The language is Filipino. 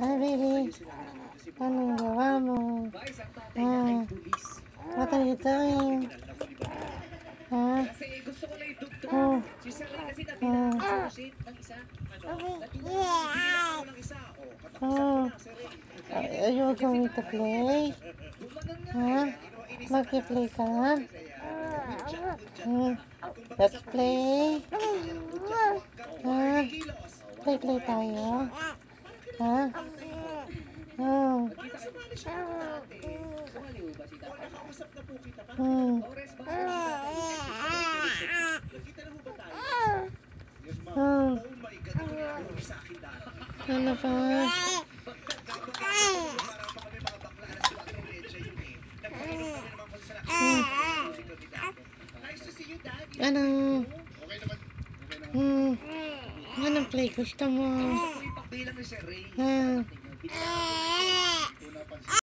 Ay, baby. Anong gawa mo? Ah. Doing? Ha? Oh. Ah. Oh. Are you going to play? Ha? Mag-play ka? Hmm. Let's play. Play-play tayo. Ha? Oh. Hmm. Hmm. Ano pa? Hmm. Ano? Hmm. Anong play gusto mo? Ha?